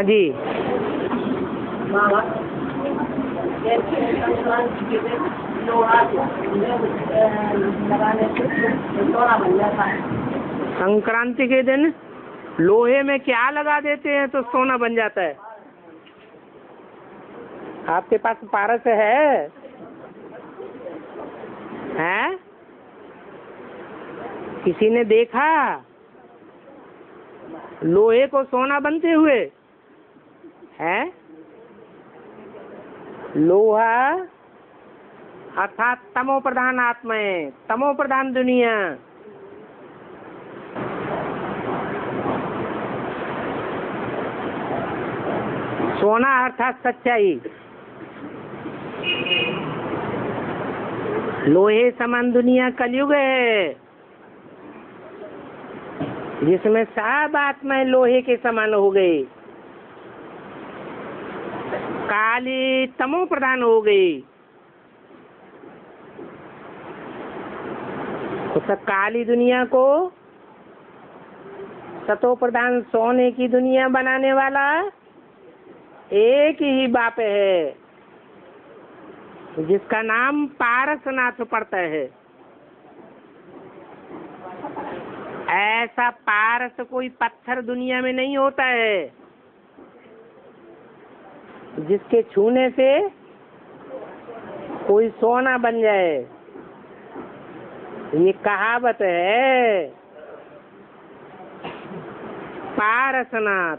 हाँ जी। संक्रांति के दिन लोहे में क्या लगा देते हैं तो सोना बन जाता है। आपके पास पारस है? हैं? किसी ने देखा? लोहे को सोना बनते हुए? है? लोहा, अर्थात तमो प्रधान आत्माएँ तमो प्रधान दुनिया। सोना अर्थात सच्चाई। लोहे समान दुनिया कलयुग है। जिसमें सब आत्माएँ लोहे के समान हो गई। काली तमो प्रधान हो गई उस काली दुनिया को सतो प्रधान सोने की दुनिया बनाने वाला एक ही बाप है, जिसका नाम पारसनाथ पड़ता है। ऐसा पारस कोई पत्थर दुनिया में नहीं होता है। जिसके छूने से कोई सोना बन जाए। ये कहावत है, पारसनाथ।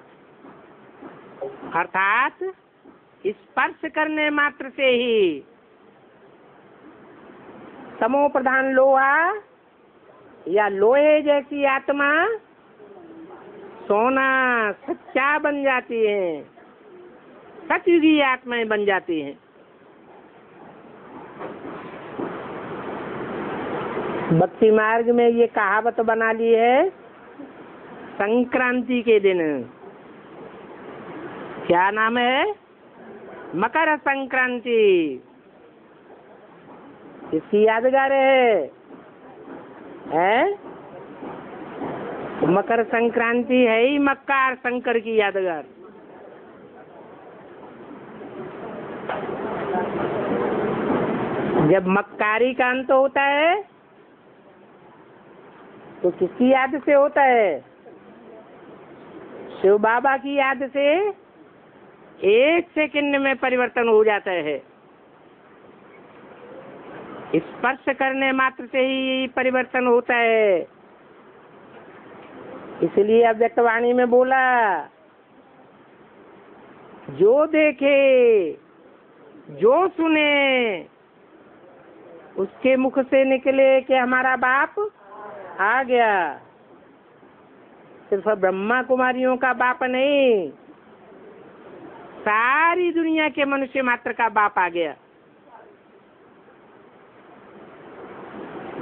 अर्थात स्पर्श करने मात्र से ही। समो प्रधान लोहा या लोहे जैसी आत्मा सोना सच्चा बन जाती है। सतयुगी आत्माएँ बन जाती हैं। भक्ति मार्ग में ये कहावत बना ली है, संक्रांति के दिन। क्या नाम है? मकर संक्रांति। इसकी यादगार है। हैं? मकर संक्रांति है ही मक्कार शंकर की यादगार। जब मक्कारी का अंत होता है तो किसकी याद से होता है? शिव बाबा की याद से एक सेकंड में परिवर्तन हो जाता है। स्पर्श करने मात्र से ही परिवर्तन होता है। इसलिए अव्यक्तवाणी में बोला, जो देखे, जो सुने उसके मुख से निकले कि हमारा बाप आ गया। सिर्फ़ ब्रह्मा कुमारियों का बाप नहीं, सारी दुनिया के मनुष्य मात्र का बाप आ गया।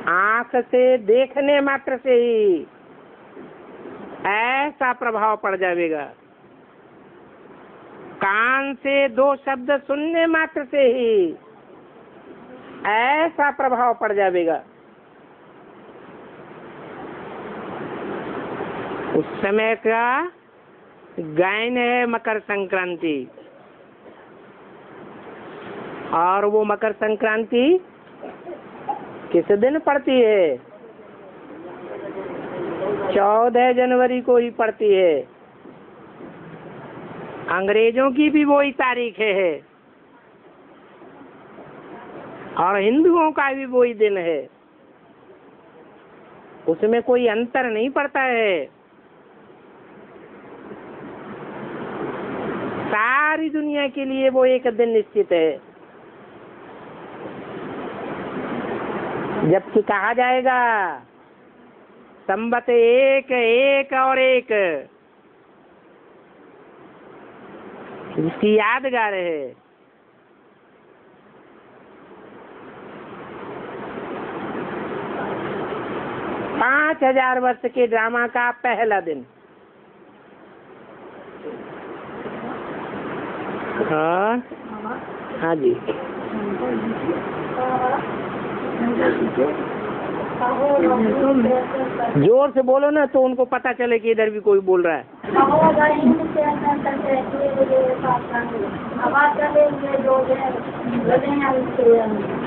आँख से देखने मात्र से ही ऐसा प्रभाव पड़ जाएगा। कान से दो शब्द सुनने मात्र से ही ऐसा प्रभाव पड़ जाएगा। उस समय का गायन है मकर संक्रांति। और वो मकर संक्रांति किस दिन पड़ती है? चौदह जनवरी को ही पड़ती है। अंग्रेज़ों की भी वही तारीख है। और हिंदुओं का भी वही दिन है। उसमें कोई अंतर नहीं पड़ता है। सारी दुनिया के लिए वो एक दिन निश्चित है। जबकि कहा जाएगा, संबत एक एक और एक। जिसकी यादगार है। पाँच हज़ार वर्ष के ड्रामा का पहला दिन। हाँ? हाँ जी। ज़ोर से बोलो ना तो उनको पता चले कि इधर भी कोई बोल रहा है।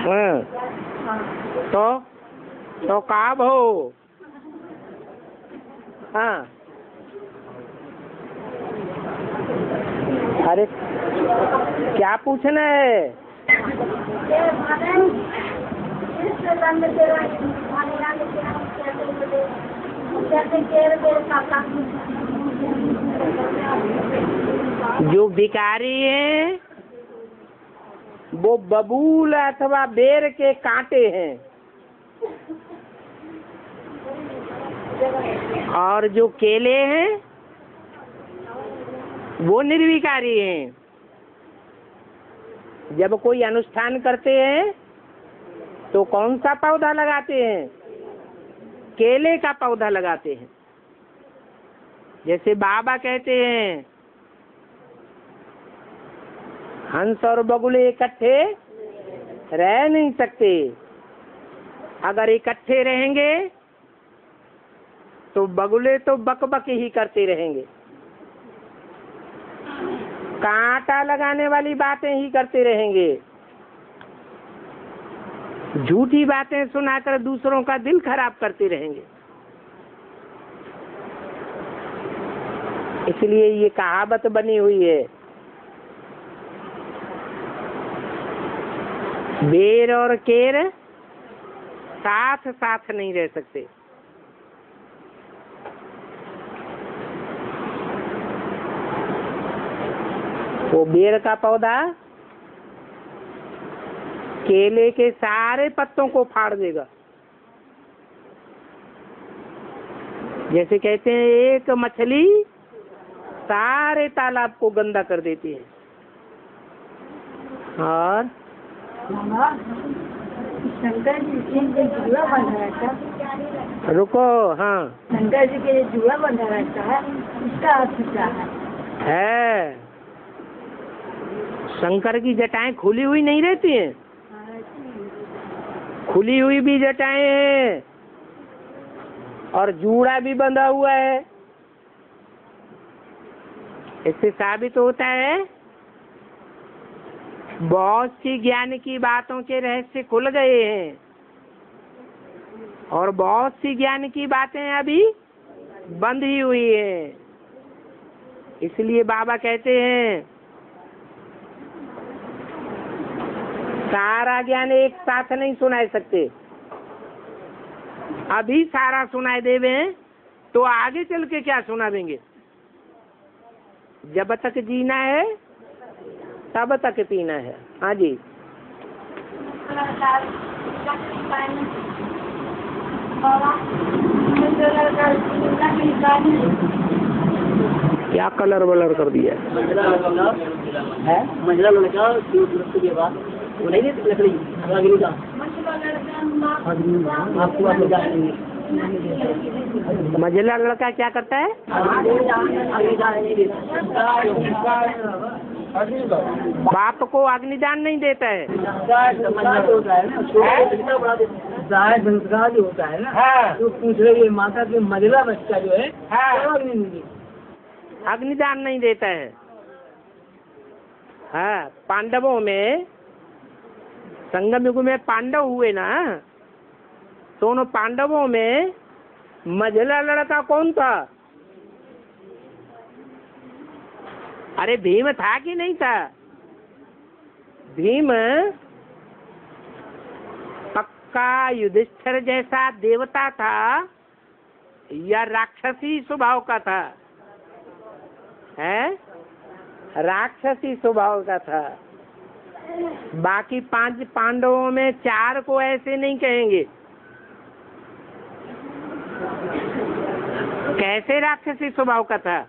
हाँ। तो? तो कहाँ हो? हाँ। अरे, क्या पूछना है? जो भिकारी है, वो बबूल अथवा बेर के कांटे हैं। और जो केले हैं, वो निर्विकारी हैं। जब कोई अनुष्ठान करते हैं तो कौन सा पौधा लगाते हैं? केले का पौधा लगाते हैं। जैसे बाबा कहते हैं, हंस और बगुले इकट्ठे रह नहीं सकते। अगर इकट्ठे रहेंगे तो बगुले तो बक बक ही करते रहेंगे। कांटा लगाने वाली बातें ही करते रहेंगे। झूठी बातें सुनाकर दूसरों का दिल खराब करते रहेंगे। इसलिए ये कहावत बनी हुई है। बेर और केर साथ साथ नहीं रह सकते। वो बेर का पौधा केले के सारे पत्तों को फाड़ देगा। जैसे कहते हैं एक मछली सारे तालाब को गंदा कर देती है। और? शंकर जी के जुआ बंधा रहता है रुको हाँ। शंकर जी के जुआ बंधा रहता है उसका अर्थ क्या है? है। शंकर की जटाएँ खुली हुई नहीं रहती हैं? खुली हुई भी जटाएँ हैं और जूड़ा भी बंधा हुआ है। इससे साबित होता है, बहुत सी ज्ञान की बातों के रहस्य खुल गए हैं और बहुत सी ज्ञान की बातें अभी बंद ही हुई है। इसलिए बाबा कहते हैं सारा ज्ञान एक साथ नहीं सुनाए सकते अभी सारा सुनाए देवे तो आगे चल के क्या सुना देंगे जब तक जीना है तब तक पीना है हाँ जी क्या कलर वलर कर दिया है लड़का के बाद वो नहीं देती लकड़ी अग्नि का आपको आप लगा देंगे। लड़का क्या करता है? नहीं बाप को अग्निदान नहीं देता है। संस्कार जो होता है ना जो होता है ना हाँ। तो पूछ रही है माता के मजला बच्चा जो है हाँ। नहीं। अग्निदान नहीं देता है। हाँ पांडवों में संगम युग में पांडव हुए ना तो उन पांडवों में मझला लड़का कौन था? अरे भीम था कि नहीं था? भीम पक्का युधिष्ठिर जैसा देवता था या राक्षसी स्वभाव का था? है? राक्षसी स्वभाव का था। बाकी पाँच पांडवों में चार को ऐसे नहीं कहेंगे। कैसे राक्षसी स्वभाव का था?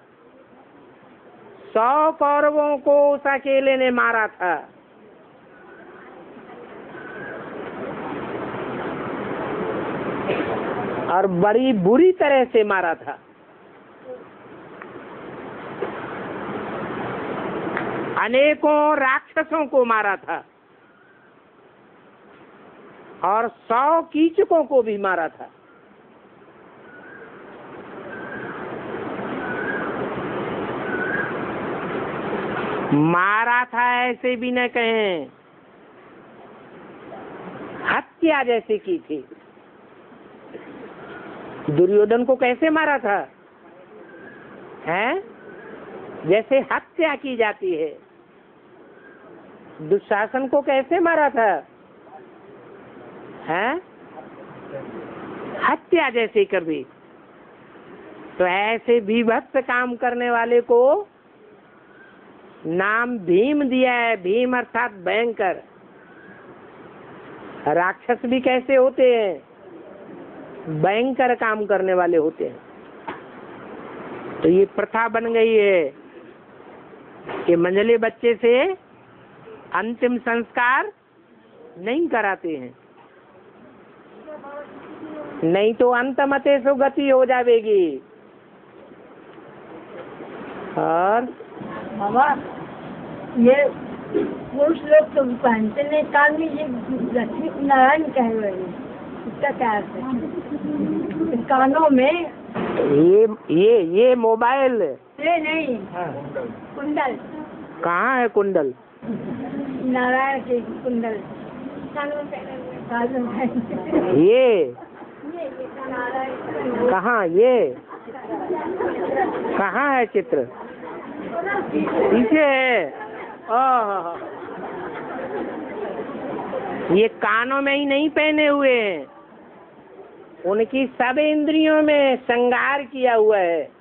सौ कौरवों को उस अकेले ने मारा था। और बड़ी बुरी तरह से मारा था। अनेकों राक्षसों को मारा था और सौ कीचकों को भी मारा था। मारा था ऐसे भी न कहें। हत्या जैसे की थी। दुर्योधन को कैसे मारा था? हैं? जैसे हत्या की जाती है। दुशासन को कैसे मारा था? हैं? हत्या जैसे कर दी। तो ऐसे विभत्स काम करने वाले को नाम भीम दिया है। भीम अर्थात भयंकर। राक्षस भी कैसे होते हैं? भयंकर काम करने वाले होते हैं। तो ये प्रथा बन गई है कि मंझले बच्चे से अंतिम संस्कार नहीं कराते हैं। नहीं तो अंत मते सो गति हो जाएगी और? ये पुरुष लोग तो पहनते नहीं कान में ये लक्ष्मी नारायण कह रहे हैं। इसका क्या अर्थ है? कानों में ये ये ये मोबाइल। ये नहीं कुंडल। कहाँ है कुंडल? नारायण के कुंडल। ये? कहाँ? ये? कहाँ है चित्र? पीछे है। ये कानों में ही नहीं पहने हुए हैं। उनकी सब इंद्रियों में श्रृंगार किया हुआ है।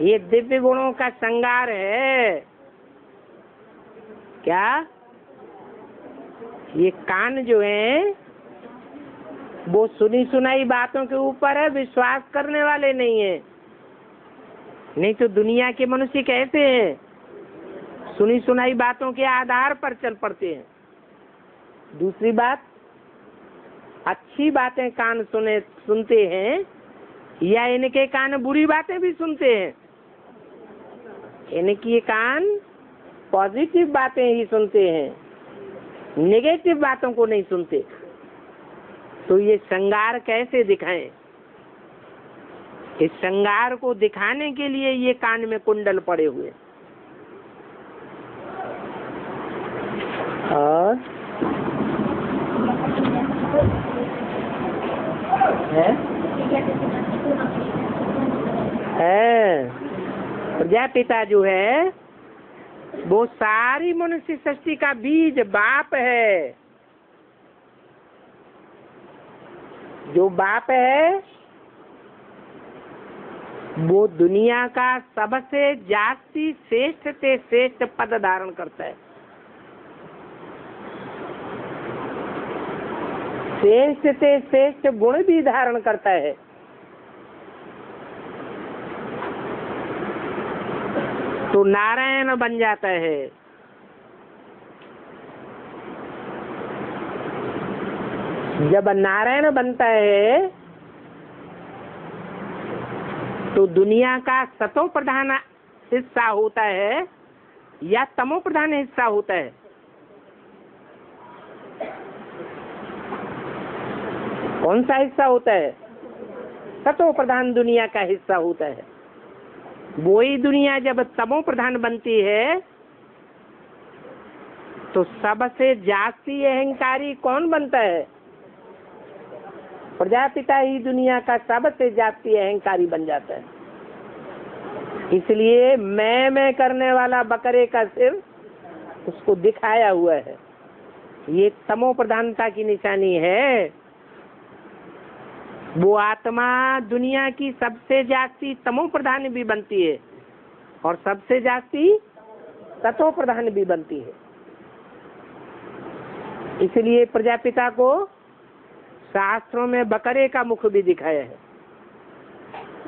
ये दिव्य गुणों का श्रृंगार है। क्या? ये कान जो है, वो सुनी सुनाई बातों के ऊपर है, विश्वास करने वाले नहीं है। नहीं तो दुनिया के मनुष्य कैसे हैं? सुनी सुनाई बातों के आधार पर चल पड़ते हैं। दूसरी बात, अच्छी बातें कान सुने, सुनते हैं, या इनके कान बुरी बातें भी सुनते हैं? इनकी कान पॉजिटिव बातें ही सुनते हैं। नेगेटिव बातों को नहीं सुनते। तो ये श्रृंगार कैसे दिखाएँ? इस श्रृंगार को दिखाने के लिए ये कान में कुंडल पड़े हुए। और? है? है। प्रजापिता जो है। वो सारी मनुष्य सृष्टि का बीज बाप है। जो बाप है, वो दुनिया का सबसे जास्ती श्रेष्ठ से श्रेष्ठ पद धारण करता है। श्रेष्ठ से श्रेष्ठ गुण भी धारण करता है। तो नारायण बन जाता है। जब नारायण बनता है तो दुनिया का सतो प्रधान हिस्सा होता है, या तमो प्रधान हिस्सा होता है। कौन सा हिस्सा होता है? सतो प्रधान दुनिया का हिस्सा होता है। वही दुनिया जब तमो प्रधान बनती है तो सबसे जास्ती अहंकारी कौन बनता है? प्रजापिता ही दुनिया का सबसे जास्ती अहंकारी बन जाता है। इसलिए मैं मैं करने वाला बकरे का सिर उसको दिखाया हुआ है। ये तमो प्रधानता की निशानी है। वो आत्मा दुनिया की सबसे जास्ती तमो प्रधान भी बनती है और सबसे जास्ती तत्व प्रधान भी बनती है। इसलिए प्रजापिता को शास्त्रों में बकरे का मुख भी दिखाया है।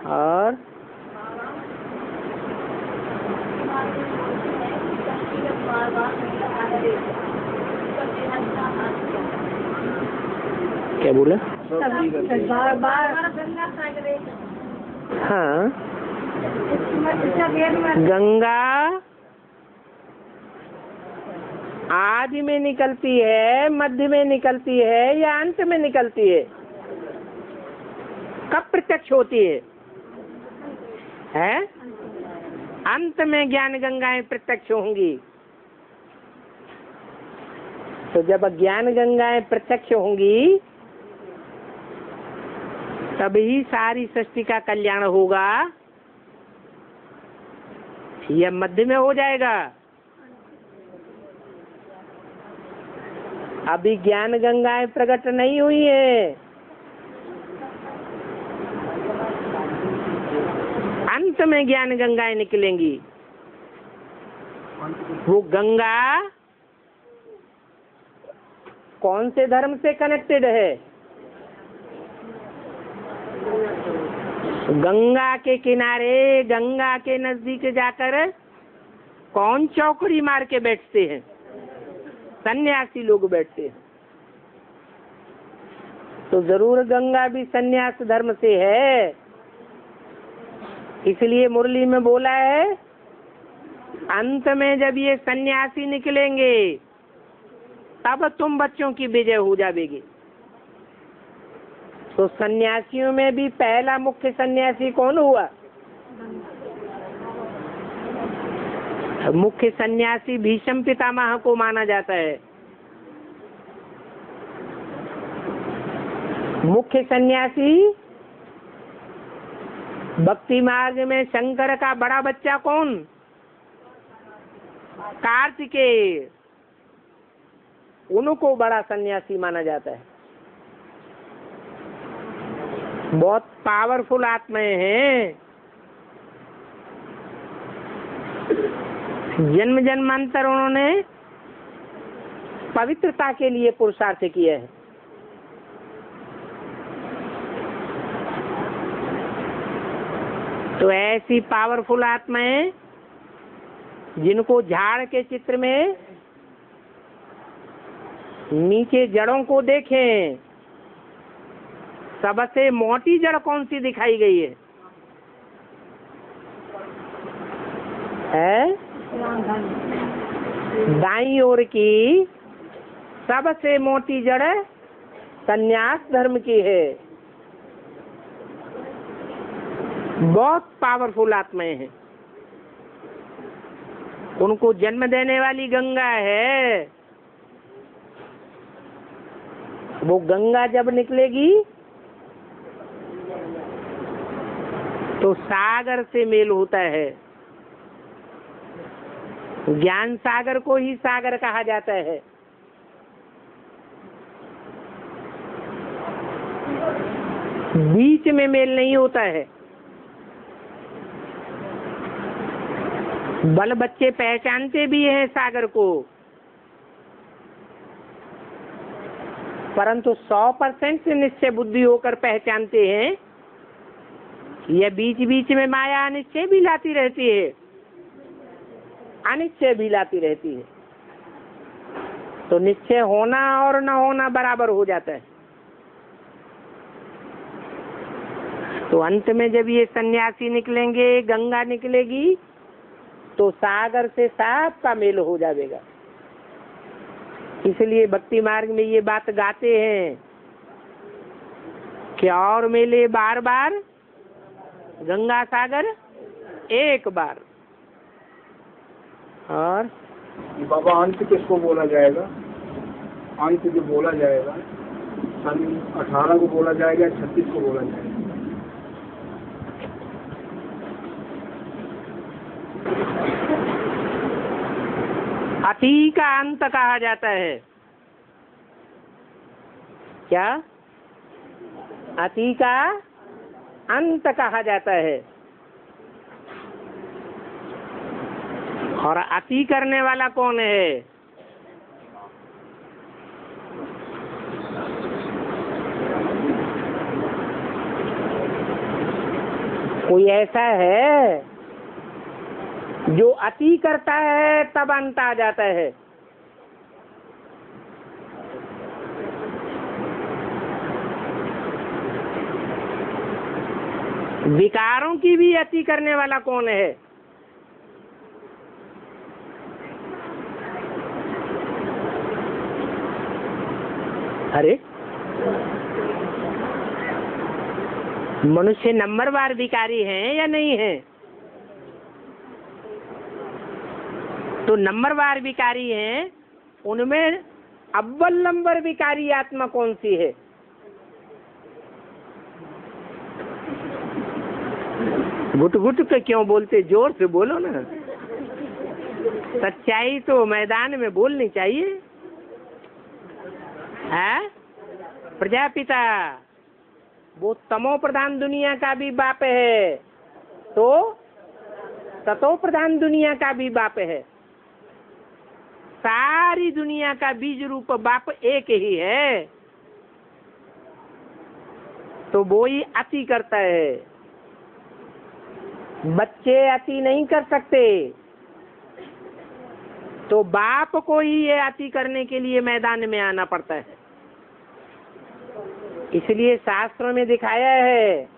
और क्या बोला? बार बार। हाँ। गंगा आदि में निकलती है मध्य में निकलती है या अंत में निकलती है? कब प्रत्यक्ष होती है? है? अंत में ज्ञान गंगाएँ प्रत्यक्ष होंगी। तो जब ज्ञान गंगाएँ प्रत्यक्ष होंगी तभी सारी सृष्टि का कल्याण होगा। यह मध्य में हो जाएगा। अभी ज्ञान गंगाएँ प्रकट नहीं हुई है। अंत में ज्ञान गंगाएँ निकलेंगी। वो गंगा कौन से धर्म से कनेक्टेड है? गंगा के किनारे, गंगा के नज़दीक जाकर कौन चौकड़ी मार के बैठते हैं? सन्यासी लोग बैठते हैं। तो ज़रूर गंगा भी सन्यास धर्म से है। इसलिए मुरली में बोला है, अंत में जब ये सन्यासी निकलेंगे, तब तुम बच्चों की विजय हो जाएगी तो सन्यासियों में भी पहला मुख्य सन्यासी कौन हुआ? मुख्य सन्यासी भीष्म पितामह को माना जाता है। मुख्य सन्यासी भक्ति मार्ग में शंकर का बड़ा बच्चा कौन? कार्तिकेय। उनको बड़ा सन्यासी माना जाता है। बहुत पावरफुल आत्माएँ हैं। जन्म जन्मांतर उन्होंने पवित्रता के लिए पुरुषार्थ किया है। तो ऐसी पावरफुल आत्माएँ जिनको झाड़ के चित्र में नीचे जड़ों को देखें सबसे मोटी जड़ कौन सी दिखाई गई है? है? दाई ओर की सबसे मोटी जड़ संन्यास धर्म की है। बहुत पावरफुल आत्माएँ हैं। उनको जन्म देने वाली गंगा है। वो गंगा जब निकलेगी तो सागर से मेल होता है। ज्ञान सागर को ही सागर कहा जाता है। बीच में मेल नहीं होता है। बल बच्चे पहचानते भी हैं सागर को। परंतु सौ परसेंट से निश्चय बुद्धि होकर पहचानते हैं। यह बीच बीच में माया अनिश्चय भी लाती रहती है। अनिश्चय भी लाती रहती है। तो निश्चय होना और न होना बराबर हो जाता है। तो अंत में जब ये सन्यासी निकलेंगे, गंगा निकलेगी तो सागर से साफ़ का मेल हो जाएगा। इसलिए भक्ति मार्ग में ये बात गाते हैं कि और मेले बार बार गंगा सागर एक बार। और? बाबा अंत किसको बोला जाएगा? अंत जो बोला जाएगा सन अठारह को बोला जाएगा छत्तीस को बोला जाएगा। अति का अंत कहा जाता है। क्या? अति का अंत कहा जाता है। और अति करने वाला कौन है? कोई ऐसा है जो अति करता है, तब अंत आ जाता है। विकारों की भी अति करने वाला कौन है? अरे? मनुष्य नंबर बार विकारी हैं या नहीं है? तो नंबर बार विकारी हैं, उनमें अव्वल नंबर विकारी आत्मा कौन सी है? गुट गुट के क्यों बोलते? ज़ोर से बोलो ना। सच्चाई तो मैदान में बोलनी चाहिए। है? प्रजापिता, वो तमो प्रधान दुनिया का भी बाप है। तो ततो प्रधान दुनिया का भी बाप है। सारी दुनिया का बीज रूप बाप एक ही है। तो वो ही अति करता है। बच्चे अति नहीं कर सकते। तो बाप को ही ये अति करने के लिए मैदान में आना पड़ता है। इसलिए शास्त्रों में दिखाया है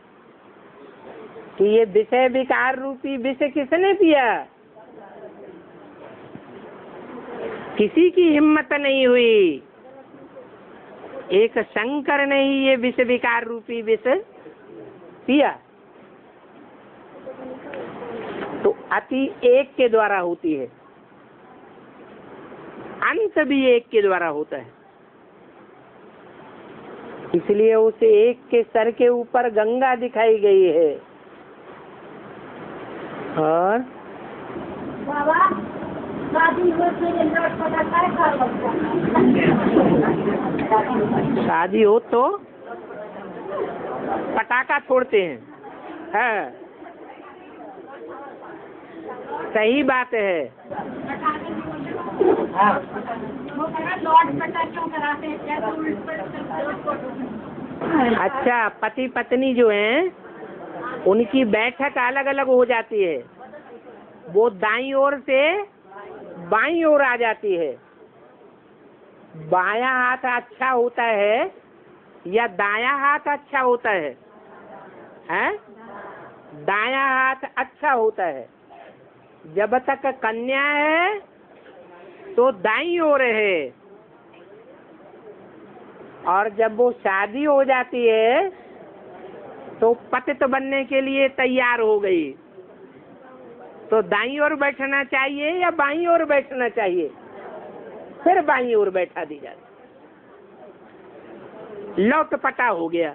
कि ये विषय विकार रूपी विष किसने पिया किसी की हिम्मत नहीं हुई। एक शंकर ने ही ये विष विकार रूपी विष पिया तो अति एक के द्वारा होती है। अंत भी एक के द्वारा होता है। इसलिए उस एक के सर के ऊपर गंगा दिखाई गई है। और शादी है कर शादी हो तो पटाखा छोड़ते हैं। है। सही बात है। हैं। अच्छा पति पत्नी जो हैं उनकी बैठक अलग अलग हो जाती है। वो दाई ओर से बाई ओर आ जाती है। बाया हाथ अच्छा होता है या दाया हाथ अच्छा होता है? हैं? दाया हाथ अच्छा होता है। जब तक कन्या है तो दाई है। और जब वो शादी हो जाती है तो पतित बनने के लिए तैयार हो गई। तो दाई ओर बैठना चाहिए या बाई ओर बैठना चाहिए? फिर बाई ओर बैठा दी जाती। लौट पटा हो गया।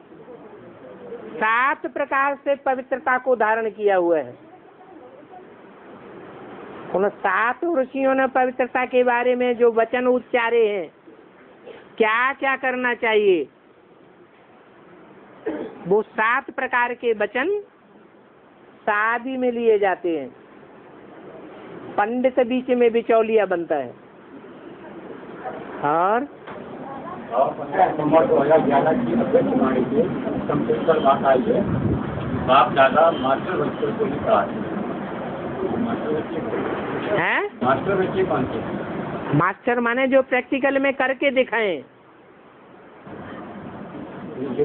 सात प्रकार से पवित्रता को धारण किया हुआ है। उन सात ऋषियों ने पवित्रता के बारे में जो वचन उच्चारे हैं क्या क्या करना चाहिए? वो सात प्रकार के वचन शादी में लिए जाते हैं। पंडित बीच में बिचौलिया बनता है। और है? बाप दादा मास्टर को ही मास्टर बच्चे कौन से मास्टर माने जो प्रैक्टिकल में करके दिखाएँ।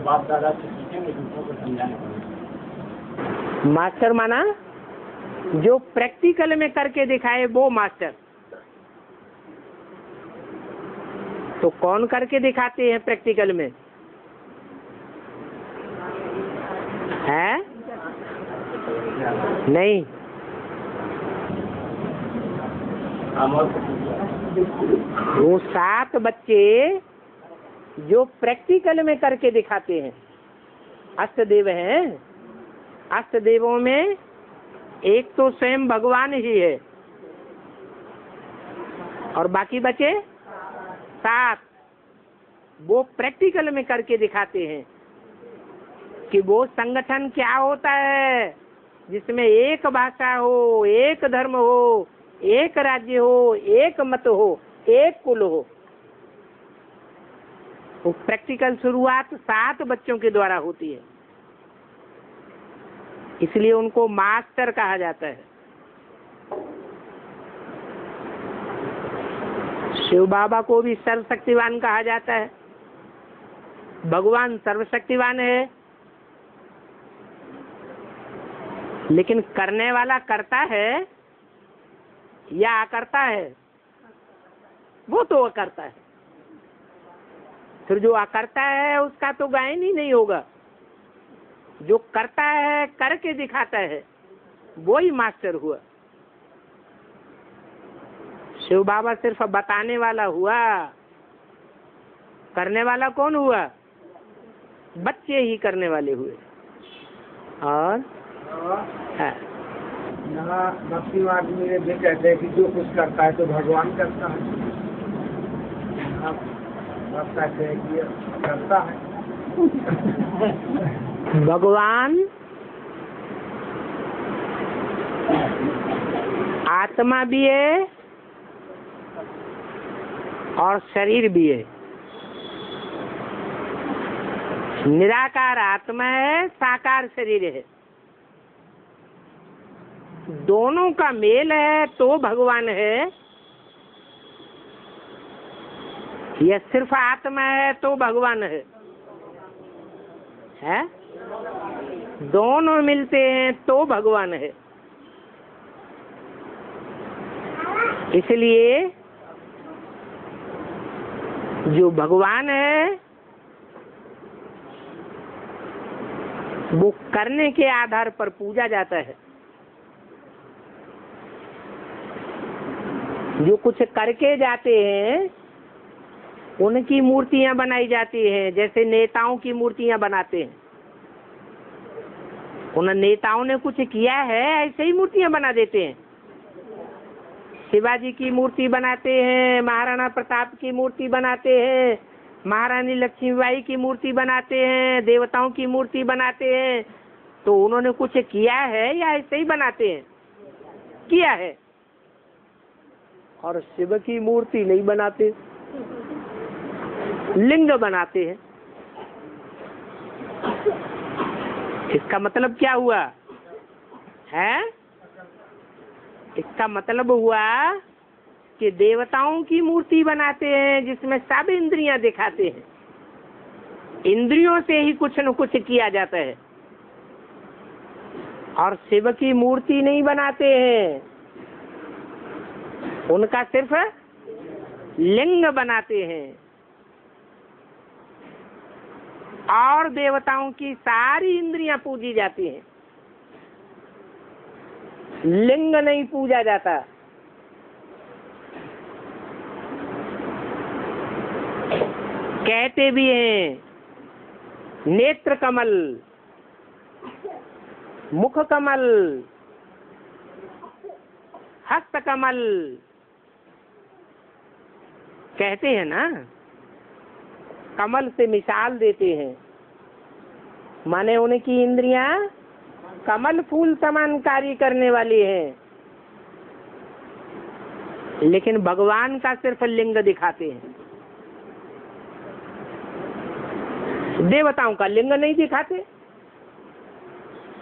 बाप दादा से समझाने मास्टर माना जो प्रैक्टिकल में करके दिखाए, वो मास्टर तो कौन करके दिखाते हैं प्रैक्टिकल में? है? नहीं। वो सात बच्चे जो प्रैक्टिकल में करके दिखाते हैं। अष्टदेव हैं। अष्टदेवों में एक तो स्वयं भगवान ही है। और बाकी बचे? सात वो प्रैक्टिकल में करके दिखाते हैं कि वो संगठन क्या होता है, जिसमें एक भाषा हो, एक धर्म हो, एक राज्य हो, एक मत हो, एक कुल हो। वो प्रैक्टिकल शुरुआत सात बच्चों के द्वारा होती है। इसलिए उनको मास्टर कहा जाता है। शिव बाबा को भी सर्वशक्तिवान कहा जाता है। भगवान सर्वशक्तिवान है। लेकिन करने वाला करता है या करता है? वो तो करता है। फिर जो अकर्ता है, उसका तो गायन ही नहीं होगा। जो करता है, करके दिखाता है। वो ही मास्टर हुआ। शिव बाबा सिर्फ़ बताने वाला हुआ। करने वाला कौन हुआ? बच्चे ही करने वाले हुए। और? हाँ, भक्ति मार्ग में भी कहते हैं कि जो कुछ करता है तो भगवान करता है। हैं करता है। भगवान आत्मा भी है और शरीर भी है। निराकार आत्मा है, साकार शरीर है। दोनों का मेल है तो भगवान है। या सिर्फ़ आत्मा है तो भगवान है। है? दोनों मिलते हैं तो भगवान है। इसलिए जो भगवान है, वो करने के आधार पर पूजा जाता है। जो कुछ करके जाते हैं, उनकी मूर्तियाँ बनाई जाती हैं, जैसे नेताओं की मूर्तियाँ बनाते हैं। उन नेताओं ने कुछ किया है, ऐसे ही मूर्तियाँ बना देते हैं। शिवाजी की मूर्ति बनाते हैं, महाराणा प्रताप की मूर्ति बनाते हैं, महारानी लक्ष्मीबाई की मूर्ति बनाते हैं, देवताओं की मूर्ति बनाते हैं। तो उन्होंने कुछ किया है या ऐसे ही बनाते हैं? किया है। और शिव की मूर्ति नहीं बनाते, लिंग बनाते हैं। इसका मतलब क्या हुआ? है? इसका मतलब हुआ कि देवताओं की मूर्ति बनाते हैं, जिसमें सब इंद्रियाँ दिखाते हैं। इंद्रियों से ही कुछ न कुछ किया जाता है। और शिव की मूर्ति नहीं बनाते हैं। उनका सिर्फ़ लिंग बनाते हैं। और देवताओं की सारी इंद्रियाँ पूजी जाती हैं। लिंग नहीं पूजा जाता। कहते भी हैं, नेत्र कमल, मुख कमल, हस्त कमल। कहते हैं ना, कमल से मिसाल देते हैं। माने उनकी इंद्रियाँ कमल फूल समान कार्य करने वाली है। लेकिन भगवान का सिर्फ़ लिंग दिखाते हैं। देवताओं का लिंग नहीं दिखाते।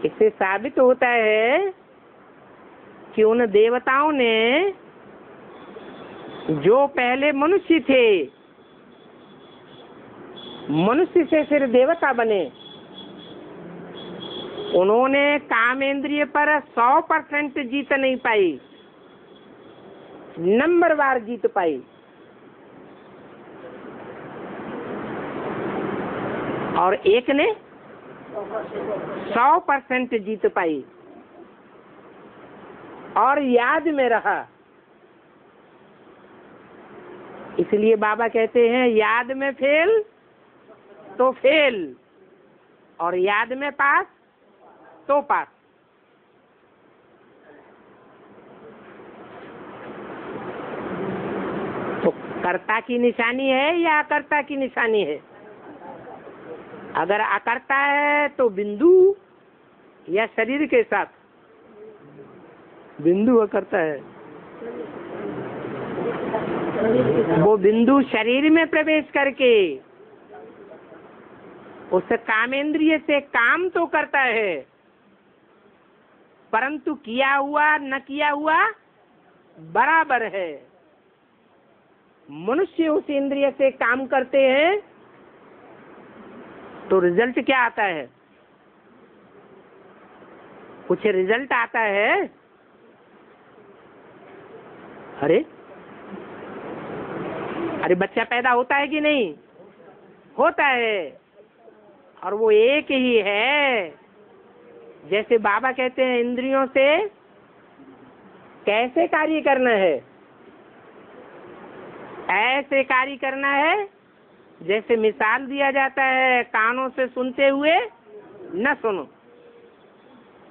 इससे साबित होता है कि उन देवताओं ने जो पहले मनुष्य थे, मनुष्य से फिर देवता बने। उन्होंने कामेंद्रिय पर सौ परसेंट जीत नहीं पाई। नंबर बार जीत पाई। और एक ने सौ परसेंट जीत पाई। और याद में रहा। इसलिए बाबा कहते हैं, याद में फेल तो फेल। और याद में पास तो पास तो कर्ता की निशानी है या अकर्ता की निशानी है? अगर अकर्ता है तो बिंदु या शरीर के साथ? बिंदु अकर्ता है। वो बिंदु शरीर में प्रवेश करके उस कामेंद्रिय से काम तो करता है। परंतु किया हुआ, न किया हुआ, बराबर है। मनुष्य उस इंद्रिय से काम करते हैं तो रिज़ल्ट क्या आता है? कुछ रिज़ल्ट आता है? अरे अरे बच्चा पैदा होता है कि नहीं? होता है, और वो एक ही है। जैसे बाबा कहते हैं, इंद्रियों से कैसे कार्य करना है? ऐसे कार्य करना है, जैसे मिसाल दिया जाता है, कानों से सुनते हुए न सुनो।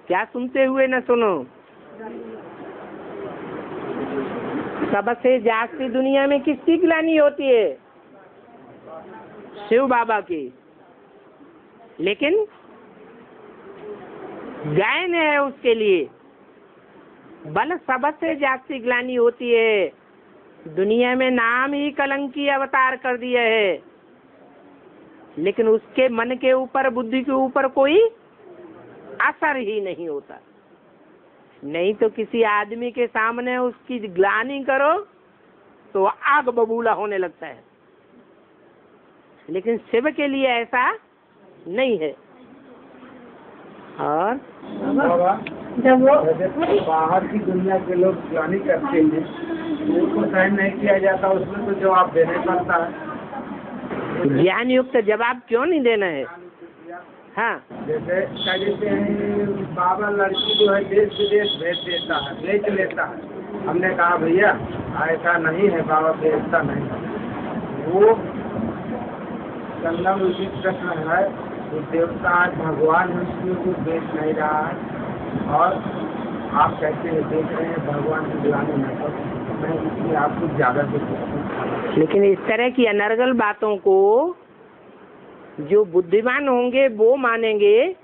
क्या सुनते हुए न सुनो? सबसे जास्ती दुनिया में किसकी ग्लानी होती है? शिव बाबा की। लेकिन गायन है उसके लिए। बल सबसे जास्ती ग्लानी होती है। दुनिया में नाम ही कलंकी अवतार कर दिया है। लेकिन उसके मन के ऊपर, बुद्धि के ऊपर कोई असर ही नहीं होता। नहीं तो किसी आदमी के सामने उसकी ग्लानी करो तो आग बबूला होने लगता है। लेकिन शिव के लिए ऐसा नहीं है। और जब वो बाहर की दुनिया के लोग ज्ञानी करते हैं। उसको सहन नहीं किया जाता उसमें तो जवाब देना पड़ता है। ज्ञान युक्त जवाब क्यों नहीं देना है? हाँ। जैसे क्या कहते हैं बाबा लड़की जो है देश विदेश भेज देता है बेच लेता है। हमने कहा भैया ऐसा नहीं है बाबा बेचता नहीं वो संगम उचित प्रश्न है कि देवता भगवान विष्णु को देख नहीं रहा है। और आप हैं देख रहे हैं, भगवान की दिलाने में तो मैं इसलिए आपको ज़्यादा हूँ। लेकिन इस तरह की अनर्गल बातों को जो बुद्धिमान होंगे, वो मानेंगे,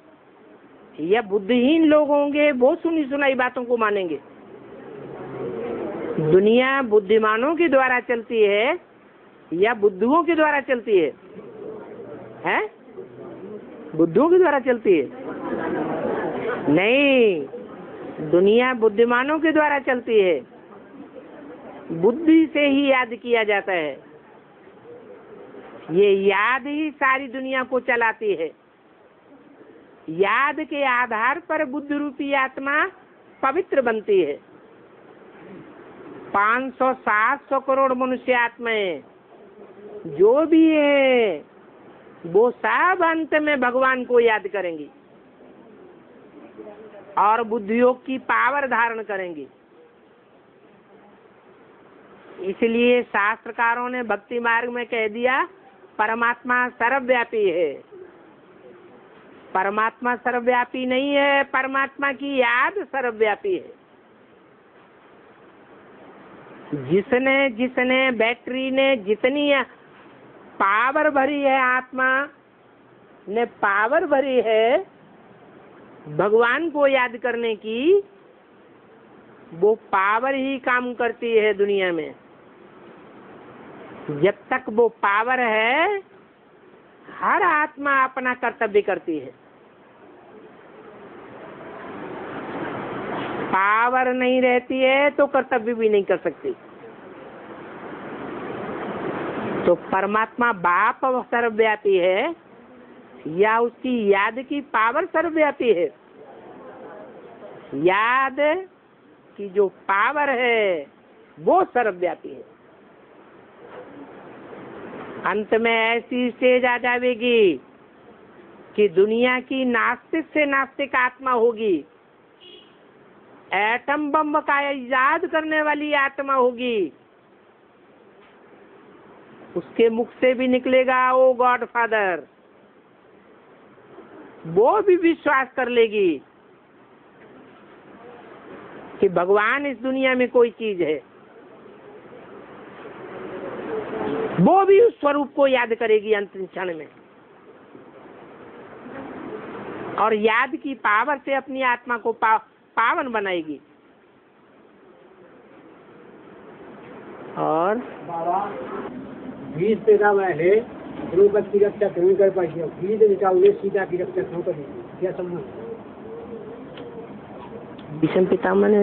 या बुद्धिहीन लोग होंगे, वो सुनी सुनाई बातों को मानेंगे। दुनिया बुद्धिमानों के द्वारा चलती है, या बुद्धुओं के द्वारा चलती है? हैं? बुद्धुओं के द्वारा चलती है। नहीं, दुनिया बुद्धिमानों के द्वारा चलती है। बुद्धि से ही याद किया जाता है। ये याद ही सारी दुनिया को चलाती है। याद के आधार पर बुद्ध रूपी आत्मा पवित्र बनती है। 500 700 करोड़ मनुष्य आत्माएँ, जो भी है वो सब अंत में भगवान को याद करेंगे और बुद्धियोग की पावर धारण करेंगे। इसलिए शास्त्रकारों ने भक्ति मार्ग में कह दिया, परमात्मा सर्वव्यापी है। परमात्मा सर्वव्यापी नहीं है, परमात्मा की याद सर्वव्यापी है। जिसने जिसने बैटरी ने जितनी पावर भरी है आत्मा, ने पावर भरी है भगवान को याद करने की, वो पावर ही काम करती है दुनिया में। जब तक वो पावर है, हर आत्मा अपना कर्तव्य करती है। पावर नहीं रहती है तो कर्तव्य भी नहीं कर सकती। तो परमात्मा बाप सर्वव्यापी है, या उसकी याद की पावर सर्वव्यापी है। याद की जो पावर है, वो सर्वव्यापी है। अंत में ऐसी स्टेज आ जाएगी कि दुनिया की नास्तिक से नास्तिक आत्मा होगी। एटम बम का इजाद करने वाली आत्मा होगी। उसके मुख से भी निकलेगा ओ गॉड फादर वो भी विश्वास कर लेगी कि भगवान इस दुनिया में कोई चीज़ है। वो भी उस स्वरूप को याद करेगी अंतिम क्षण में। और याद की पावर से अपनी आत्मा को पा, पावन बनाएगी। और बीज पैदा हुआ है द्रौपदी की रक्षा क्यों कर पाई भीड़ जटाऊ सीता की रक्षा क्यों करी क्या संबंध भीष्म पितामह ने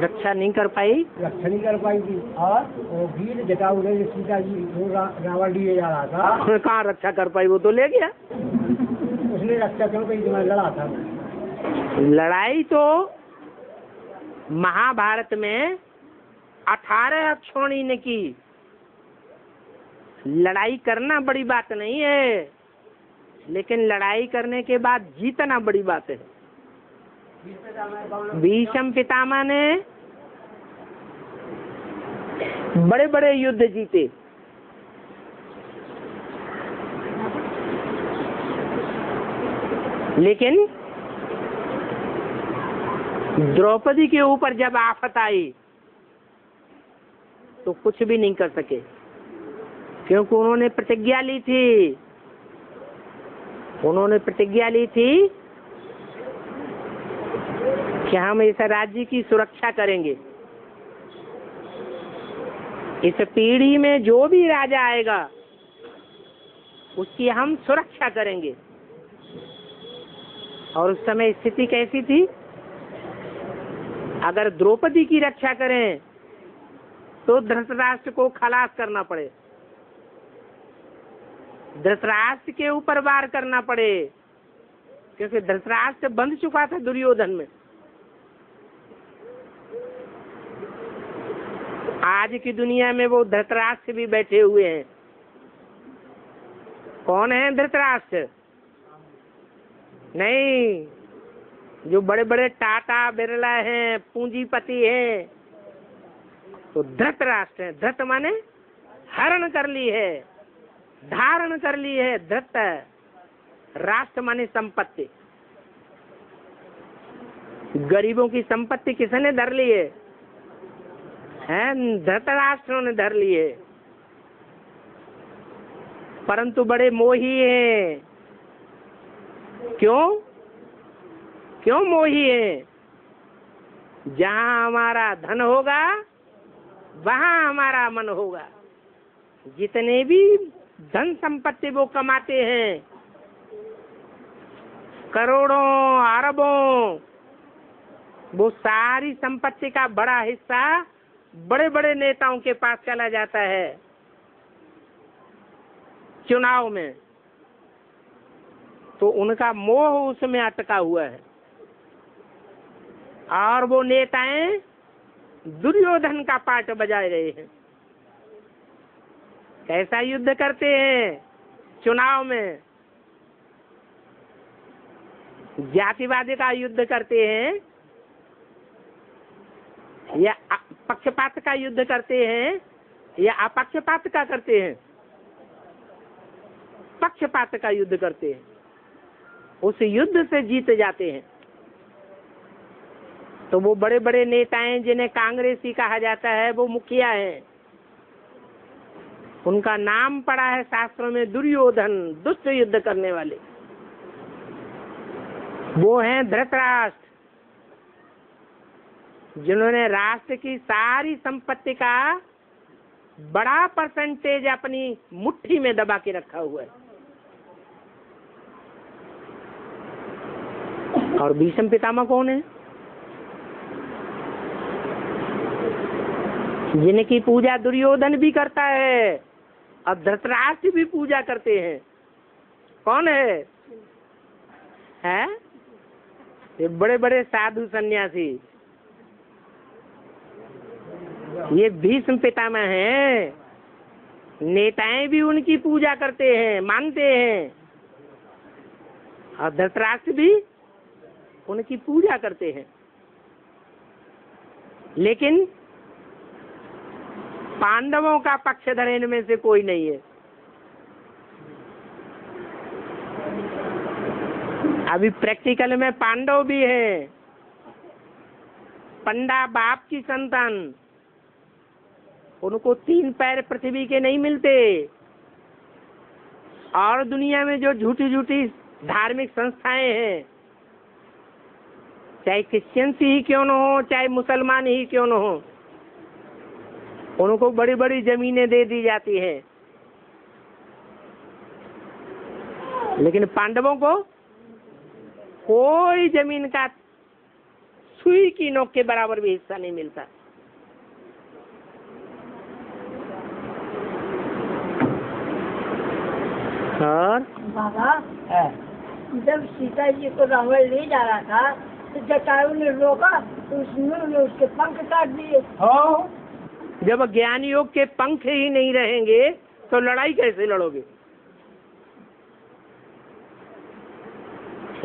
रक्षा नहीं कर पाई। रक्षा नहीं कर पाई थी और वो भीड़ जटाऊ ने सीता जी वो रावण लिए जा रहा था। कहाँ रक्षा कर पाई वो तो ले गया। उसने रक्षा क्यों कही तुम्हारा लड़ा था। लड़ाई तो महाभारत में अठारह अक्षोणी ने की। लड़ाई करना बड़ी बात नहीं है, लेकिन लड़ाई करने के बाद जीतना बड़ी बात है। भीष्म पितामह ने बड़े बड़े युद्ध जीते। लेकिन द्रौपदी के ऊपर जब आफत आई तो कुछ भी नहीं कर सके। क्योंकि उन्होंने प्रतिज्ञा ली थी। उन्होंने प्रतिज्ञा ली थी कि हम इस राज्य की सुरक्षा करेंगे। इस पीढ़ी में जो भी राजा आएगा, उसकी हम सुरक्षा करेंगे। और उस समय स्थिति कैसी थी? अगर द्रौपदी की रक्षा करें तो धृतराष्ट्र को खलास करना पड़े। धृतराष्ट्र के ऊपर वार करना पड़े, क्योंकि धृतराष्ट्र बंध चुका था दुर्योधन में। आज की दुनिया में वो धृतराष्ट्र भी बैठे हुए हैं। कौन है धृतराष्ट्र? नहीं, जो बड़े बड़े टाटा, बिरला हैं, पूंजीपति हैं तो धृत राष्ट्र है। धृत माने हरण कर ली है। धारण कर ली है धृत राष्ट्र माने संपत्ति। गरीबों की संपत्ति किसने धर ली है? हैं? धृतराष्ट्रों ने धर ली है। परंतु बड़े मोही है। क्यों? क्यों मोही है? जहाँ हमारा धन होगा, वहाँ हमारा मन होगा। जितने भी धन संपत्ति वो कमाते हैं। करोड़ों अरबों, वो सारी संपत्ति का बड़ा हिस्सा बड़े बड़े नेताओं के पास चला जाता है। चुनाव में। तो उनका मोह उसमें अटका हुआ है। और वो नेताएँ दुर्योधन का पाठ बजाए रहे हैं। कैसा युद्ध करते हैं? चुनाव में। जातिवादी का युद्ध करते हैं? या पक्षपात का युद्ध करते हैं? या अपक्षपात का करते हैं? पक्षपात का युद्ध करते हैं। उस युद्ध से जीत जाते हैं। तो वो बड़े बड़े नेताएँ जिन्हें कांग्रेसी कहा जाता है, वो मुखिया हैं। उनका नाम पड़ा है शास्त्रों में दुर्योधन, दुष्ट युद्ध करने वाले। वो हैं धृतराष्ट्र, जिन्होंने राष्ट्र की सारी संपत्ति का बड़ा परसेंटेज अपनी मुट्ठी में दबा के रखा हुआ है। और भीषम पितामह कौन है? जिनकी पूजा दुर्योधन भी करता है। और धृतराष्ट्र भी पूजा करते हैं। कौन है? हैं? ये बड़े बड़े साधु सन्यासी। ये भीष्म पितामह हैं। नेताएँ भी उनकी पूजा करते हैं, मानते हैं। और धृतराष्ट्र भी उनकी पूजा करते हैं। लेकिन पांडवों का पक्षधर इनमें से कोई नहीं है। अभी प्रैक्टिकल में पांडव भी है। पंडा बाप की संतान। उनको तीन पैर पृथ्वी के नहीं मिलते। और दुनिया में जो झूठी झूठी धार्मिक संस्थाएँ हैं, चाहे क्रिश्चियंस ही क्यों न हो, चाहे मुसलमान ही क्यों न हो उनको बड़ी बड़ी जमीनें दे दी जाती हैं। लेकिन पांडवों को कोई ज़मीन का सुई की नोक के बराबर भी हिस्सा नहीं मिलता। और? बाबा जब सीता जी को रावण ले जा रहा था तो जटायु ने रोका तो उसने उसके पंख काट दिए। जब ज्ञान योग के पंख ही नहीं रहेंगे तो लड़ाई कैसे लड़ोगे?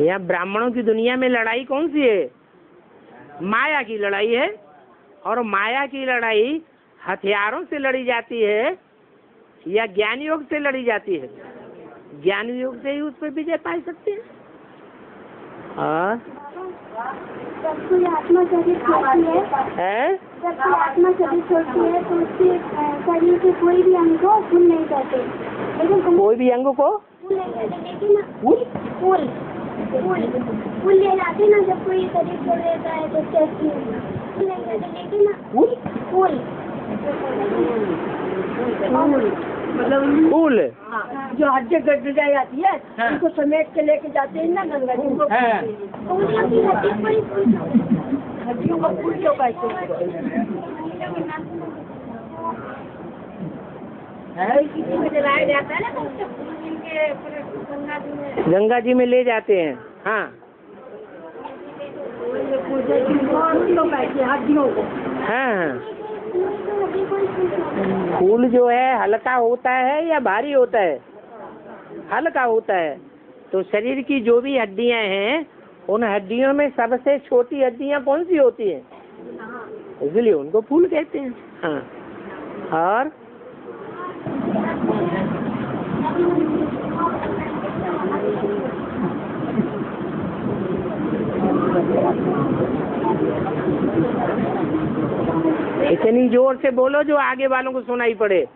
यहाँ ब्राह्मणों की दुनिया में लड़ाई कौन सी है? माया की लड़ाई है, और माया की लड़ाई हथियारों से लड़ी जाती है, या ज्ञान योग से लड़ी जाती है? ज्ञान योग से ही उस पर विजय पा सकते हैं। और आत्मा शरीर छोड़ती है है? जब आत्मा शरीर छोड़ती है तो उसके शरीर के कोई भी अंग को फूल नहीं करते लेकिन कोई भी अंग को? फूल नहीं करते लेकिन फूल फूल ले जाते ना जब कोई शरीर छोड़ देता है तो में फूल नहीं करते लेकिन फूल फूल मतलब फूल। जो हड्डी गड्ढा जाती है उनको समेट के लेके जाते हैं ना गंगा जी को। पूरी फूल हड्डियों का फूल में है? तो के गंगा जी में गंगा जी में ले जाते हैं। हाँ। हैं हड्डियों को। हाँ हाँ। फूल जो है, हल्का होता है या भारी होता है? हल्का होता है। तो शरीर की जो भी हड्डियाँ हैं, उन हड्डियों में सबसे छोटी हड्डियाँ कौन सी होती हैं? इसलिए उनको फूल कहते हैं। हाँ। और? इतनी ज़ोर से बोलो जो आगे वालों को सुनाई पड़े।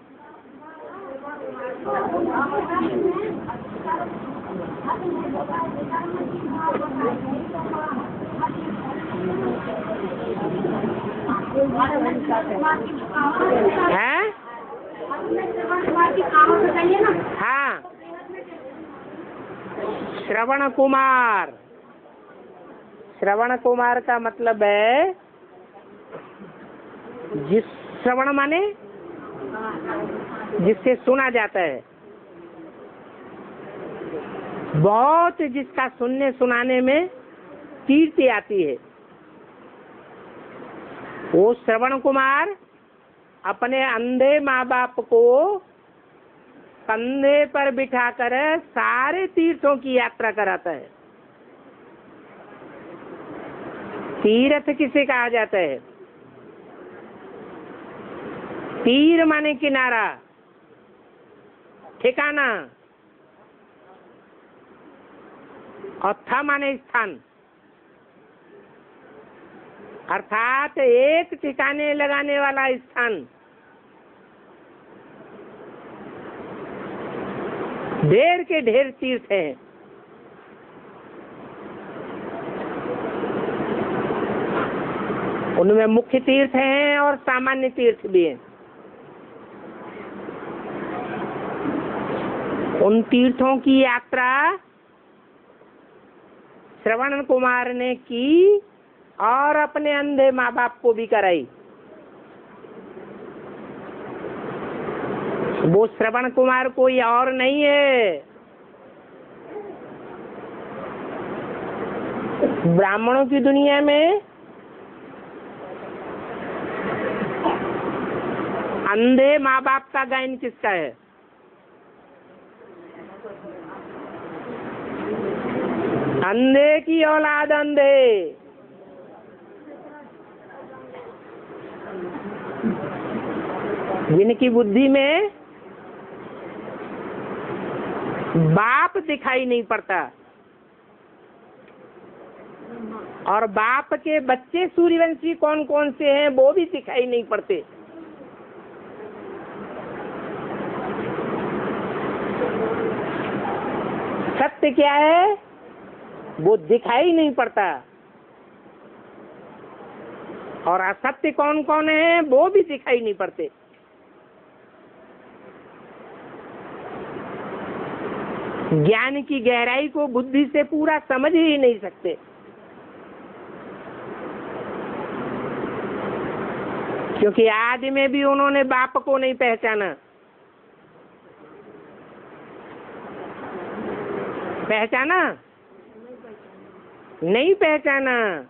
हैं? हाँ। श्रवण कुमार। श्रवण कुमार का मतलब है जिस श्रवण माने, जिससे सुना जाता है। बहुत जिसका सुनने सुनाने में कीर्ति आती है। वो श्रवण कुमार अपने अंधे माँ बाप को कंधे पर बिठाकर सारे तीर्थों की यात्रा कराता है। तीर्थ किसे कहा जाता है? तीर माने किनारा। ठिकाना। और था माने स्थान। अर्थात एक ठिकाने लगाने वाला स्थान। ढेर के ढेर तीर्थ हैं। उनमें मुख्य तीर्थ हैं और सामान्य तीर्थ भी हैं। उन तीर्थों की यात्रा श्रवण कुमार ने की और अपने अंधे माँ बाप को भी कराई। वो श्रवण कुमार कोई और नहीं है। ब्राह्मणों की दुनिया में अंधे माँ बाप का गायन किसका है? अंधे की औलाद अंधे। जिनकी बुद्धि में बाप दिखाई नहीं पड़ता, और बाप के बच्चे सूर्यवंशी कौन कौन से हैं, वो भी दिखाई नहीं पड़ते। सत्य क्या है? वो दिखाई नहीं पड़ता। और असत्य कौन कौन है, वो भी दिखाई नहीं पड़ते। ज्ञान की गहराई को बुद्धि से पूरा समझ ही नहीं सकते। क्योंकि आदि में भी उन्होंने बाप को नहीं पहचाना। पहचाना? नहीं पहचाना।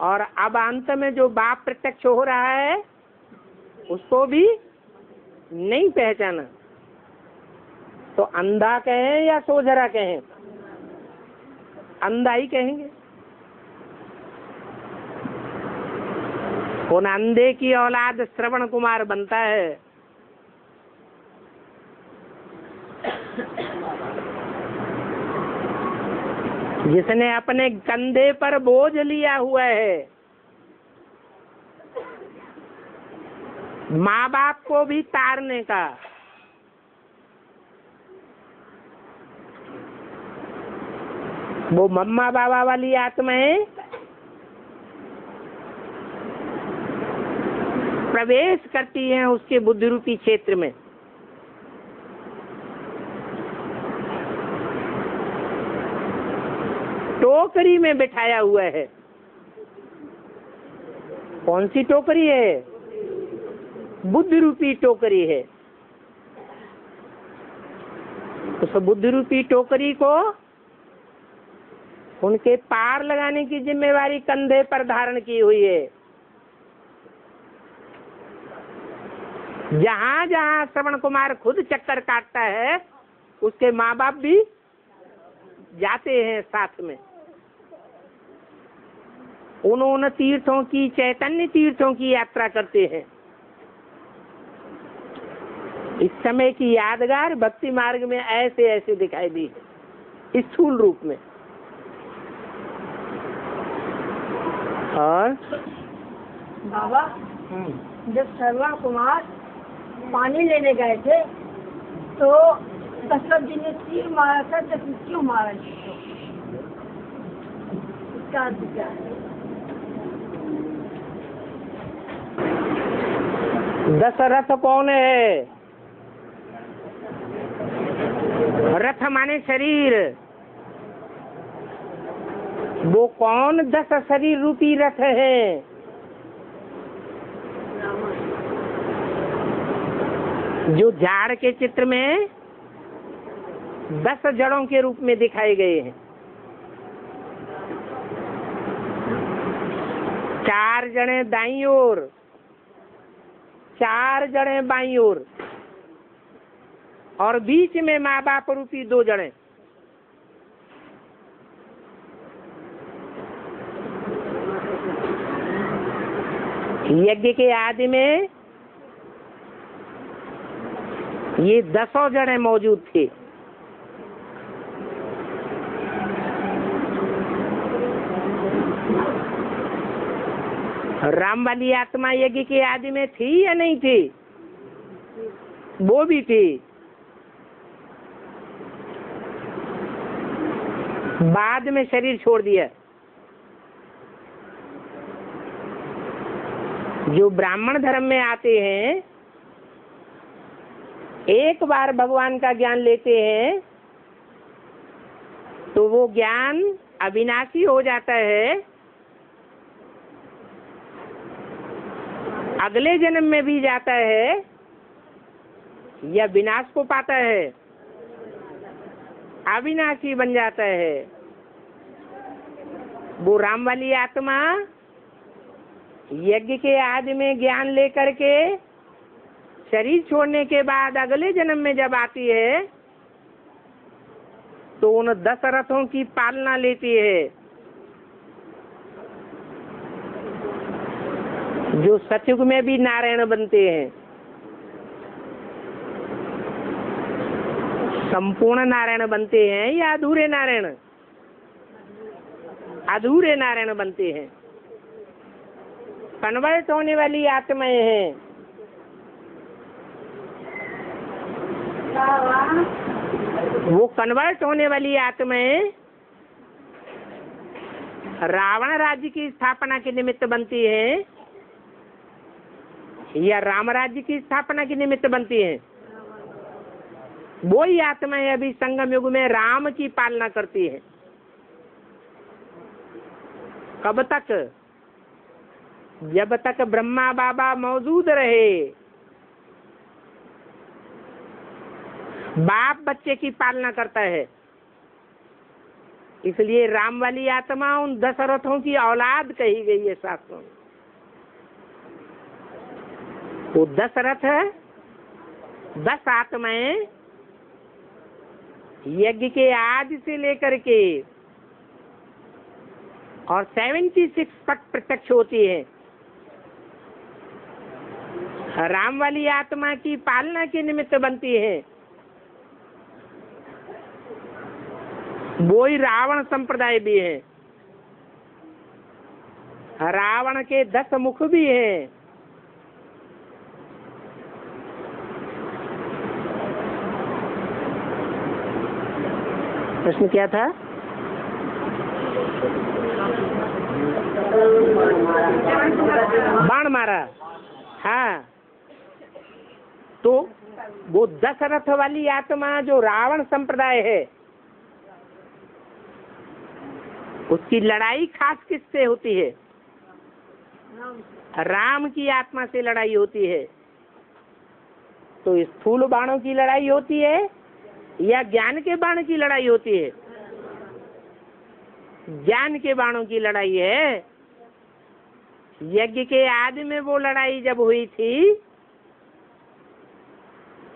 और अब अंत में जो बाप प्रत्यक्ष हो रहा है, उसको भी नहीं पहचाना। तो अंधा कहें या सोझरा कहें? अंधा ही कहेंगे। उन अंधे की औलाद श्रवण कुमार बनता है? जिसने अपने कंधे पर बोझ लिया हुआ है। माँ बाप को भी तारने का। वो मम्मा बाबा वाली आत्माएँ प्रवेश करती हैं उसके बुद्धि रूपी क्षेत्र में। टोकरी में बिठाया हुआ है। कौन सी टोकरी है? बुद्ध रूपी टोकरी है। उस बुद्धि रूपी टोकरी को उनके पार लगाने की जिम्मेवारी कंधे पर धारण की हुई है। जहाँ जहाँ श्रवण कुमार खुद चक्कर काटता है, उसके माँ बाप भी जाते हैं साथ में। उन उन तीर्थों की चैतन्य तीर्थों की यात्रा करते हैं। इस समय की यादगार भक्ति मार्ग में ऐसे ऐसे दिखाई दी है स्थूल रूप में। और? बाबा जब श्रवण कुमार पानी लेने गए थे तो दशरथ जी ने तीर मारा था क्यों मारा? इसका क्या है। दशरथ कौन है? रथ माने शरीर। वो कौन दस शरीर रूपी रथ है? जो झाड़ के चित्र में दस जड़ों के रूप में दिखाए गए हैं। चार जने दाई ओर चार जड़े बाई ओर। और बीच में माँ बाप रूपी दो जड़े यज्ञ के आदि में ये दसों जड़े मौजूद थे। राम वाली आत्मा यज्ञ के आदि में थी या नहीं थी? वो भी थी। बाद में शरीर छोड़ दिया। जो ब्राह्मण धर्म में आते हैं, एक बार भगवान का ज्ञान लेते हैं तो वो ज्ञान अविनाशी हो जाता है। अगले जन्म में भी जाता है या विनाश को पाता है, अविनाशी बन जाता है। वो राम वाली आत्मा यज्ञ के आदि में ज्ञान लेकर के शरीर छोड़ने के बाद अगले जन्म में जब आती है तो उन दस रथों की पालना लेती है। जो सतयुग में भी नारायण बनते हैं। संपूर्ण नारायण बनते हैं या अधूरे नारायण? अधूरे नारायण बनते हैं। कन्वर्ट होने वाली आत्माएँ हैं। वो कन्वर्ट होने वाली आत्माएँ रावण राज्य की स्थापना के निमित्त बनती हैं। या राम राज्य की स्थापना के निमित्त बनती हैं। वही आत्माएँ अभी संगम युग में राम की पालना करती है। कब तक? जब तक ब्रह्मा बाबा मौजूद रहे। बाप बच्चे की पालना करता है। इसलिए राम वाली आत्मा उन दशरथों की औलाद कही गई है शास्त्रों में। वो दशरथ दस आत्माएँ, यज्ञ के आदि से लेकर के, और सेवेंटी सिक्स तक प्रत्यक्ष होती है। राम वाली आत्मा की पालना के निमित्त बनती है। वो ही रावण संप्रदाय भी है। रावण के दस मुख भी हैं। प्रश्न क्या था? बाण मारा। हाँ। तो वो दशरथ वाली आत्मा जो रावण संप्रदाय है, उसकी लड़ाई खास किससे होती है? राम की आत्मा से लड़ाई होती है। तो स्थूल बाणों की लड़ाई होती है या ज्ञान के बाण की लड़ाई होती है। ज्ञान के बाणों की लड़ाई है। यज्ञ के आदि में वो लड़ाई जब हुई थी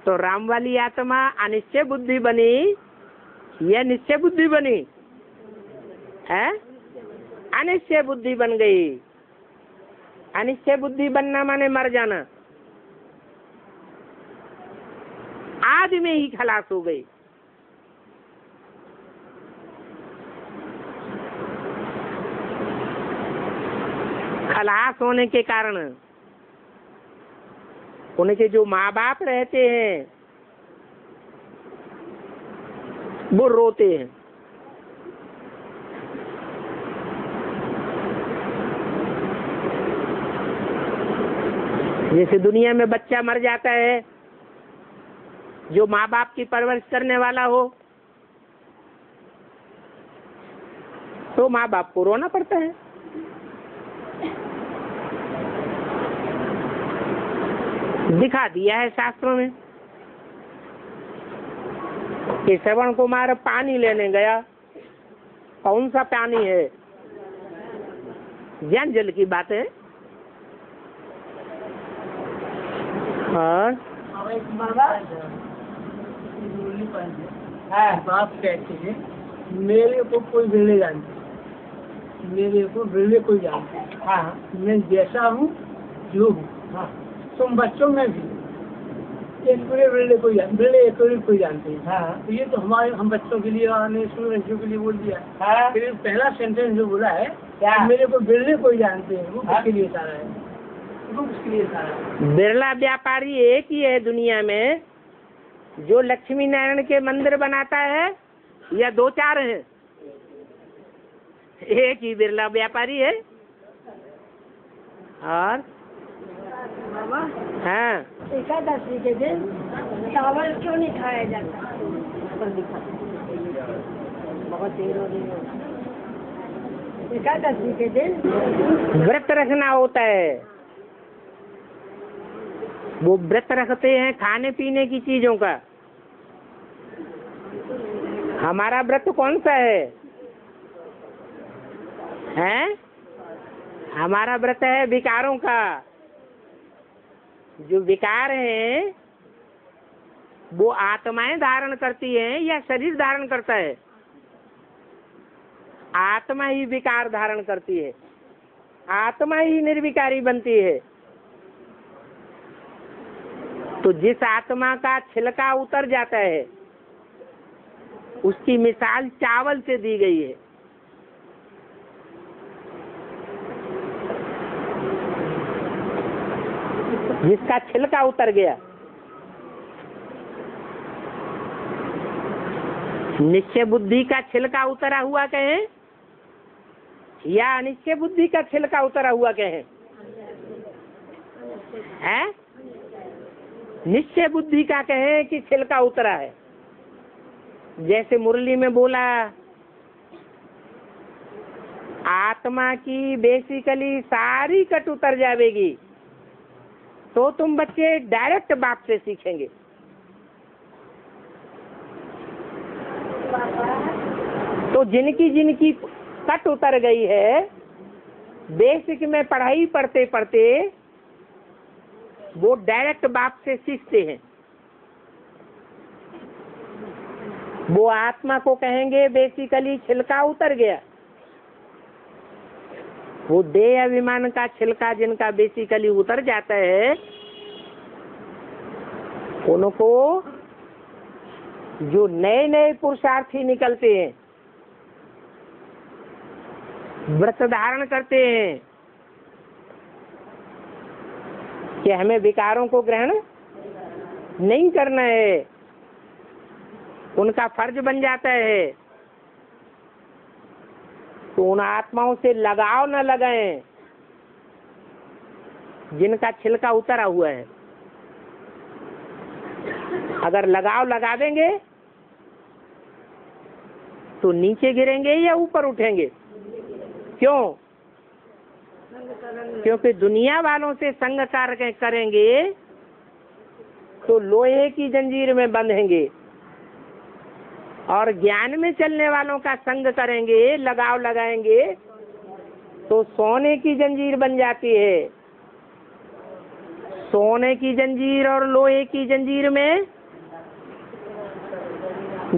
तो राम वाली आत्मा अनिश्चय बुद्धि बनी, या निश्चय बुद्धि बनी? है? अनिश्चय बुद्धि बन गई। अनिश्चय बुद्धि बनना माने मर जाना। आदि में ही खलास हो गई। खलास होने के कारण उनके जो माँ बाप रहते हैं, वो रोते हैं। जैसे दुनिया में बच्चा मर जाता है जो माँ बाप की परवरिश करने वाला हो तो माँ बाप को रोना पड़ता है। दिखा दिया है शास्त्रों में कि श्रवण कुमार पानी लेने गया। कौन सा पानी है? ज्ञान जल की बात है। और? बाप कहते हैं मेरे को कोई बिरले जानते मेरे को बिरले कोई जानते हाँ। मैं जैसा हूँ जो हूँ। हाँ। तुम बच्चों में भी। एक पूरे बिरले कोई जान एक पूरे कोई जानते हैं। हाँ। तो ये तो हमारे हम बच्चों के लिए हमने स्कूल बच्चों के लिए बोल दिया। हाँ। फिर पहला सेंटेंस जो बोला है क्या? मेरे को बिरले कोई जानते हैं वो किसके लिए सारा है? वो किसके लिए सारा है? बिरला व्यापारी एक ही है दुनिया में। जो लक्ष्मी नारायण के मंदिर बनाता है या दो चार है। एक ही बिरला व्यापारी है। और? हाँ। एकादशी के दिन चावल क्यों नहीं खाया जाता? एकादशी के दिन व्रत रखना होता है। वो व्रत रखते हैं खाने पीने की चीज़ों का। हमारा व्रत कौन सा है? हैं? हमारा व्रत है विकारों का। जो विकार है, वो आत्माएँ धारण करती हैं या शरीर धारण करता है? आत्मा ही विकार धारण करती है। आत्मा ही निर्विकारी बनती है। तो जिस आत्मा का छिलका उतर जाता है उसकी मिसाल चावल से दी गई है। जिसका छिलका उतर गया। निश्चय बुद्धि का छिलका उतरा हुआ कहें, या अनिश्चय बुद्धि का छिलका उतरा हुआ कहें? है? निश्चय बुद्धि का कहें कि छिलका उतरा है। जैसे मुरली में बोला, आत्मा की बेसिकली सारी कट उतर जाएगी। तो तुम बच्चे डायरेक्ट बाप से सीखेंगे। तो जिनकी जिनकी कट उतर गई है बेसिक में पढ़ाई पढ़ते पढ़ते वो डायरेक्ट बाप से सीखते हैं। वो आत्मा को कहेंगे बेसिकली छिलका उतर गया। वो देह अभिमान का छिलका जिनका बेसिकली उतर जाता है, उनको जो नए नए पुरुषार्थी निकलते हैं, व्रत धारण करते हैं, कि हमें विकारों को ग्रहण नहीं करना है। उनका फ़र्ज़ बन जाता है। तो उन आत्माओं से लगाव न लगाए, जिनका छिलका उतरा हुआ है। अगर लगाव लगा देंगे तो नीचे गिरेंगे या ऊपर उठेंगे? क्यों? क्योंकि दुनिया वालों से संग कार्य करेंगे तो लोहे की जंजीर में बंधेंगे। और ज्ञान में चलने वालों का संग करेंगे, लगाव लगाएँगे तो सोने की जंजीर बन जाती है। सोने की जंजीर और लोहे की जंजीर में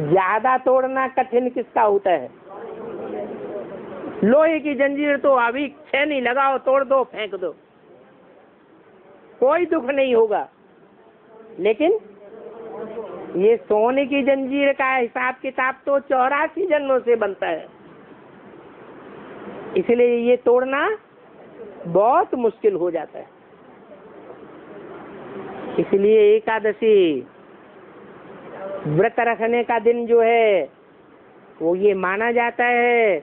ज़्यादा तोड़ना कठिन किसका होता है? लोहे की जंजीर तो अभी छेनी लगाओ, तोड़ दो, फेंक दो। कोई दुख नहीं होगा। लेकिन ये सोने की जंजीर का हिसाब किताब तो चौरासी जन्मों से बनता है। इसलिए ये तोड़ना बहुत मुश्किल हो जाता है। इसलिए एकादशी व्रत रखने का दिन जो है, वो ये माना जाता है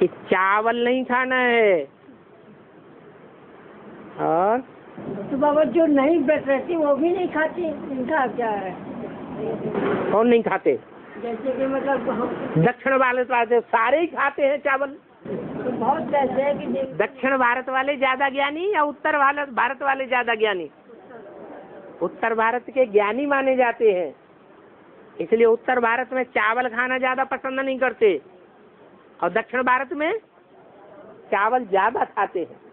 कि चावल नहीं खाना है। और बाबा जो नहीं व्रत रहती वो भी नहीं खाती इनका क्या है? कौन नहीं खाते? जैसे कि मतलब दक्षिण भारत वाले सारे ही खाते हैं चावल। तो बहुत ऐसे है कि दक्षिण भारत वाले ज़्यादा ज्ञानी या उत्तर भारत भारत वाले ज़्यादा ज्ञानी? उत्तर भारत के ज्ञानी माने जाते हैं। इसलिए उत्तर भारत में चावल खाना ज़्यादा पसंद नहीं करते। और दक्षिण भारत में चावल ज़्यादा खाते हैं।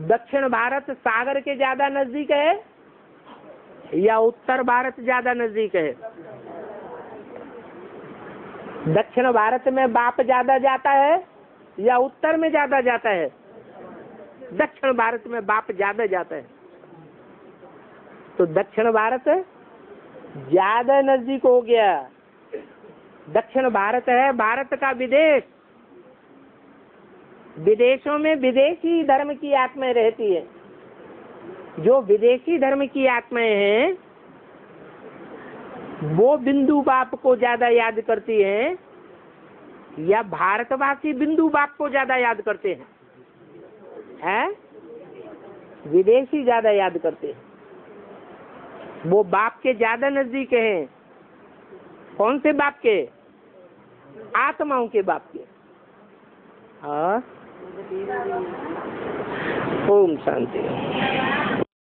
दक्षिण भारत सागर के ज़्यादा नज़दीक है या उत्तर भारत ज़्यादा नज़दीक है? दक्षिण भारत में बाप ज़्यादा जाता है या उत्तर में ज़्यादा जाता है? दक्षिण भारत में बाप ज़्यादा जाता है। तो दक्षिण भारत ज़्यादा नज़दीक हो गया। दक्षिण भारत है भारत का विदेश। विदेशों में विदेशी धर्म की आत्माएँ रहती है। जो विदेशी धर्म की आत्माएँ हैं, वो बिंदु बाप को ज़्यादा याद करती हैं, या भारतवासी बिंदु बाप को ज़्यादा याद करते हैं। हैं? विदेशी ज़्यादा याद करते हैं। वो बाप के ज़्यादा नज़दीक हैं। कौन से बाप के? आत्माओं के बाप के। हाँ? ओम शांति।